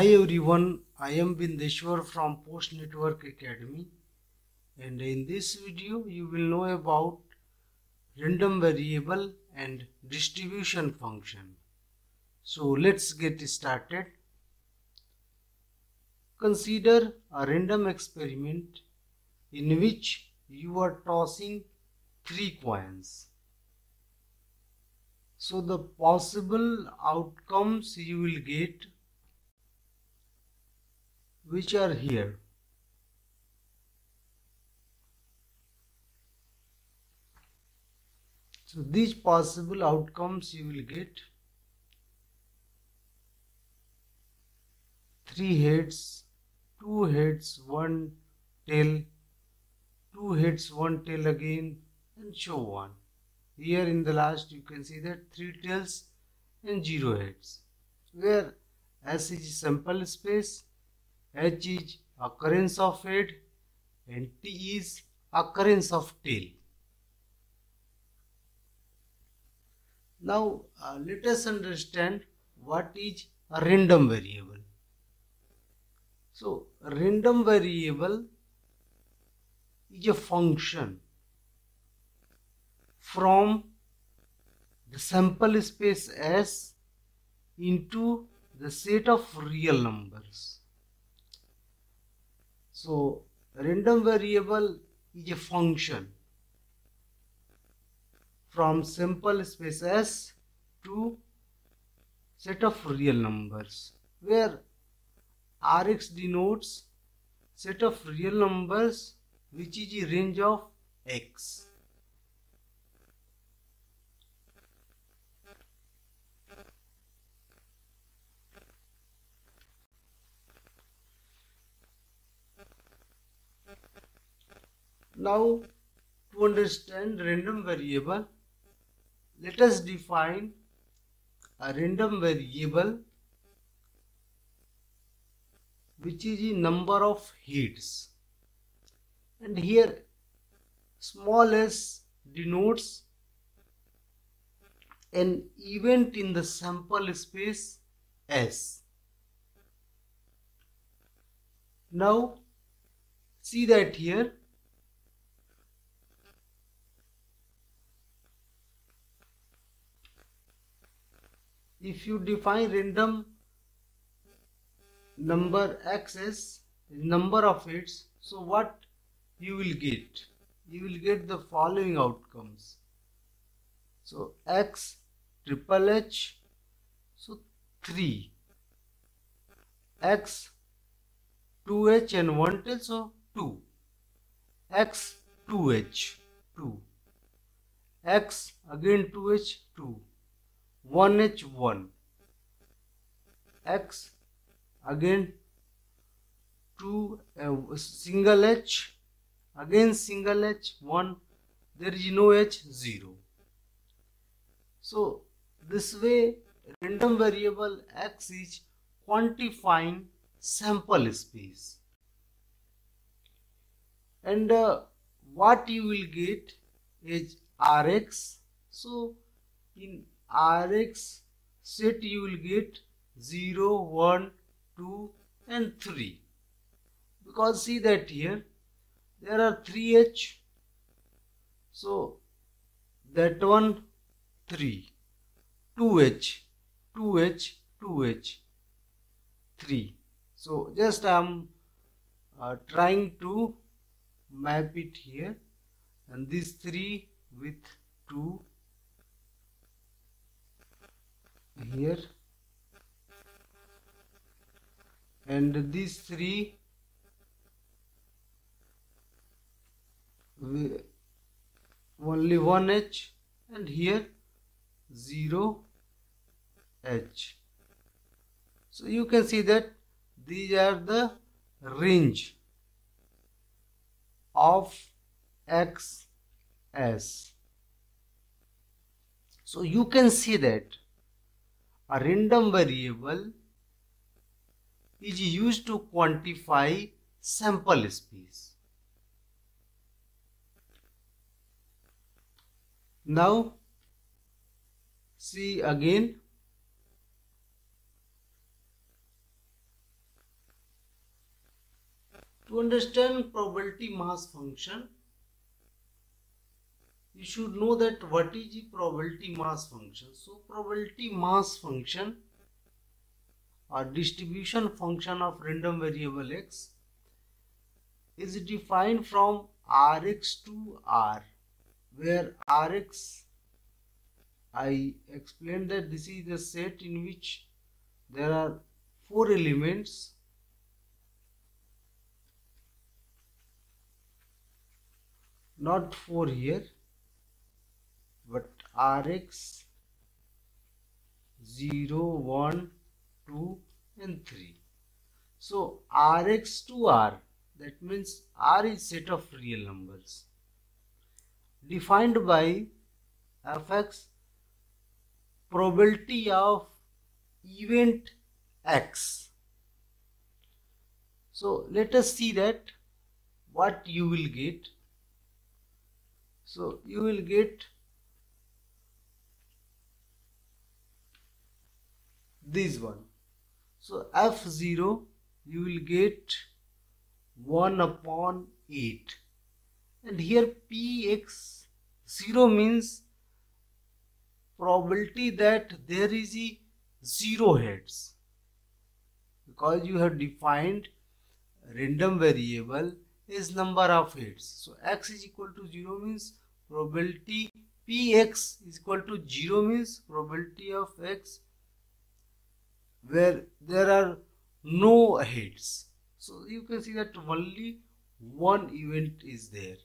Hi everyone, I am Bindeshwar from Post Network Academy and in this video you will know about random variable and distribution function. So let's get started. Consider a random experiment in which you are tossing three coins. So the possible outcomes you will get which are here. So these possible outcomes you will get three heads, two heads, one tail, two heads, one tail again and so on. Here in the last you can see that three tails and zero heads where S is sample space H is occurrence of head and T is occurrence of tail. Now uh, let us understand what is a random variable. So random variable is a function from the sample space S into the set of real numbers. So random variable is a function from sample space S to set of real numbers where Rx denotes set of real numbers which is a range of x. Now to understand random variable, let us define a random variable which is the number of heads and here small s denotes an event in the sample space S. Now see that here if you define random number x as number of hits so what you will get? You will get the following outcomes. So x triple h so 3 x 2h and 1 tail so 2 x 2h 2 x again 2h 2 1h1 x again 2 uh, single h again single h 1 there is no h 0 so this way random variable x is quantifying sample space. And uh, what you will get is rx so in Rx set you will get 0, 1, 2 and 3 because see that here there are 3H so that one 3 2H 2H 2H 3 so just I am uh, trying to map it here. And this 3 with 2 here. And these three only one H and here 0 H. So you can see that these are the range of X S. So you can see that a random variable is used to quantify sample space. Now see again to understand probability mass function you should know that what is the probability mass function. So probability mass function or distribution function of random variable x is defined from Rx to R where Rx I explained that this is the set in which there are four elements not four here but Rx 0 1 2 and 3 so Rx to R that means R is set of real numbers defined by fx probability of event x. So let us see that what you will get. So you will get this one. So f0 you will get 1 upon 8 and here px 0 means probability that there is a zero heads. Because you have defined random variable is number of heads. So x is equal to 0 means probability px is equal to 0 means probability of x where there are no heads. So you can see that only one event is there.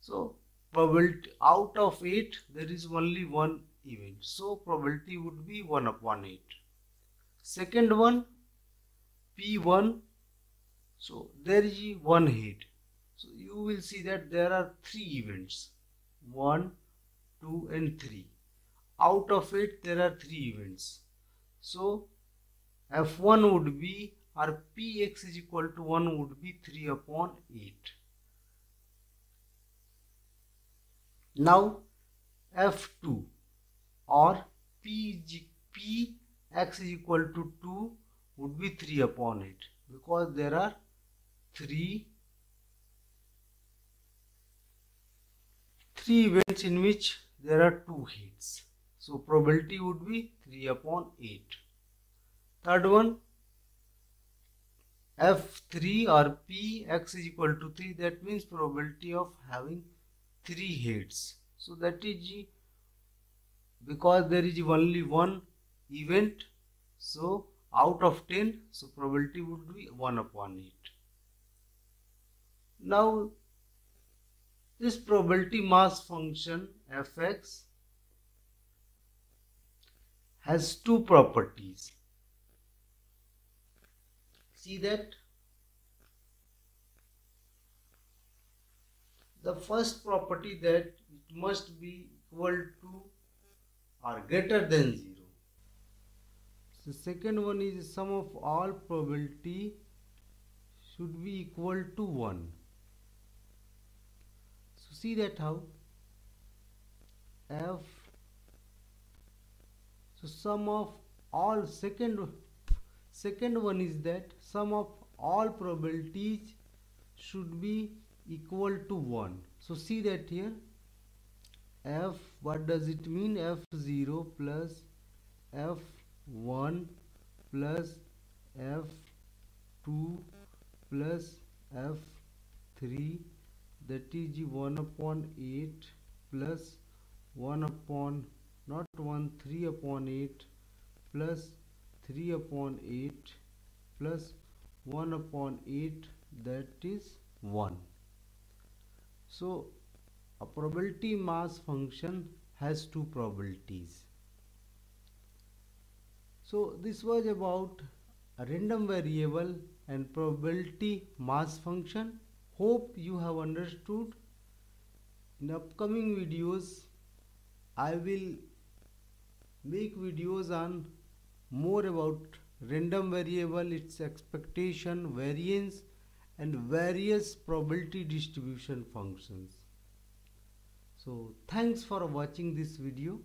So probability out of 8 there is only one event. So probability would be 1 upon 8 second one p1 so there is one head. So you will see that there are three events. 1 2 and 3 out of it there are three events so f1 would be or px is equal to 1 would be 3 upon 8 Now F2 or p x is equal to 2 would be 3 upon 8 because there are 3 three events in which there are two heads. So probability would be 3 upon 8. Third one F3 or P x is equal to 3 that means probability of having three heads so that is because there is only one event so out of 10 so probability would be 1 upon 8. now this probability mass function fx has two properties see that the first property that it must be equal to or greater than 0. The second one is sum of all probability should be equal to 1. So see that how f so sum of all second second one is that sum of all probabilities should be equal to 1 so see that here. F what does it mean? F0 plus f1 plus f2 plus f3 that is 1 upon 8 plus 1 upon not 1 3 upon 8 plus 3 upon 8 plus 1 upon 8 that is 1 so a probability mass function has two probabilities. So this was about a random variable and probability mass function. Hope you have understood. In upcoming videos, I will make videos on more about random variable, its expectation, variance and various probability distribution functions. So thanks for watching this video.